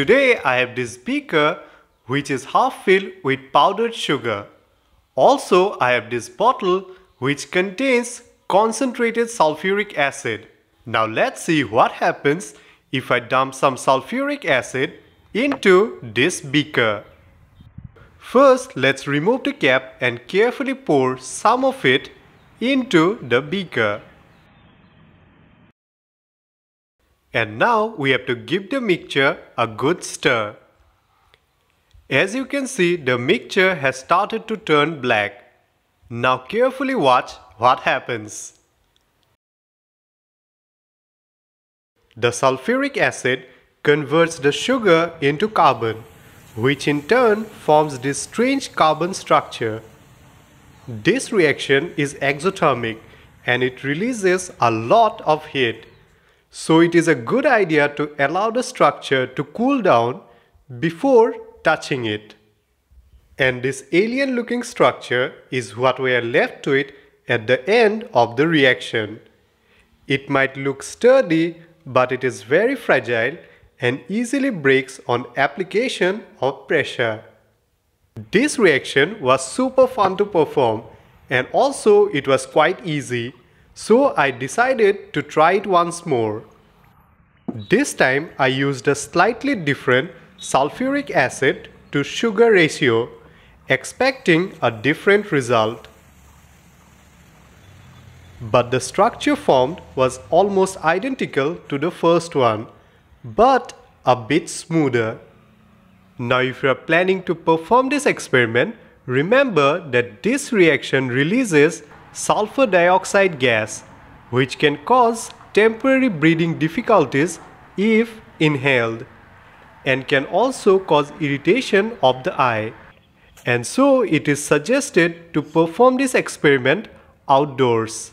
Today I have this beaker which is half filled with powdered sugar. Also I have this bottle which contains concentrated sulfuric acid. Now let's see what happens if I dump some sulfuric acid into this beaker. First let's remove the cap and carefully pour some of it into the beaker. And now we have to give the mixture a good stir. As you can see, the mixture has started to turn black. Now carefully watch what happens. The sulfuric acid converts the sugar into carbon, which in turn forms this strange carbon structure. This reaction is exothermic and it releases a lot of heat. So it is a good idea to allow the structure to cool down before touching it. And this alien looking structure is what we are left to it at the end of the reaction. It might look sturdy but it is very fragile and easily breaks on application of pressure. This reaction was super fun to perform and also it was quite easy so I decided to try it once more. This time I used a slightly different sulfuric acid to sugar ratio expecting a different result. But the structure formed was almost identical to the first one but a bit smoother. Now if you are planning to perform this experiment remember that this reaction releases sulfur dioxide gas which can cause temporary breathing difficulties if inhaled and can also cause irritation of the eye. And so it is suggested to perform this experiment outdoors.